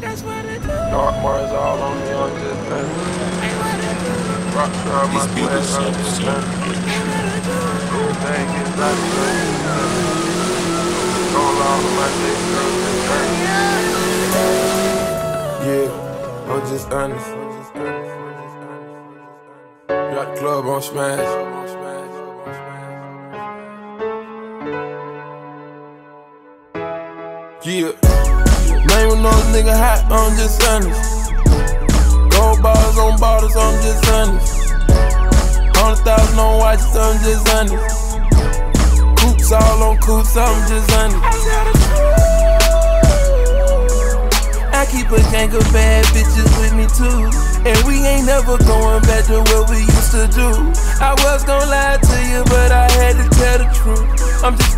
Dark bars all on me, I'm just honest. Rock my sweat, I'm just honest. Everything gets out of control. Roll all of my dick, girl, just honest. Yeah, I'm just honest. Got the club on smash smash smash. Yeah. Name of those nigga hot, I'm just honest. Gold bars on bottles, I'm just honest. Hundred thousand on watches, I'm just honest. Coops all on coops, I'm just honest. I keep a gang of bad bitches with me too. And we ain't never going back to what we used to do. I was gonna lie to you, but I had to tell the truth. I'm just.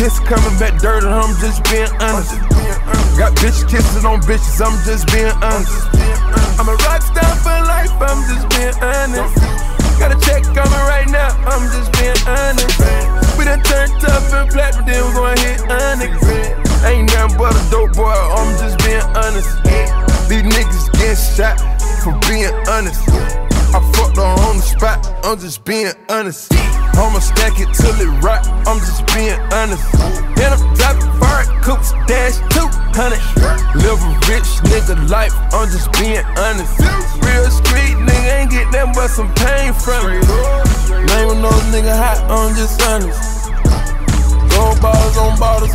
My piss coming back dirty, I'm just being honest. Got bitch kissing on bitches, I'm just being honest. I'm a rock star for life, I'm just being honest. Got a check coming right now, I'm just being honest. We done turned tough and platinum, then we gon' hit onyx. Ain't nothing but a dope boy, I'm just being honest. These niggas getting shot for being honest. I fucked her on the spot, I'm just being honest. I'ma stack it till it rock, I'm just being honest. And I'm dropping fire coops, dash 200. Live a rich nigga life, I'm just being honest. Real street nigga ain't get nothing but some pain from it. Name of those nigga hot, I'm just honest. Gold bars on bottles,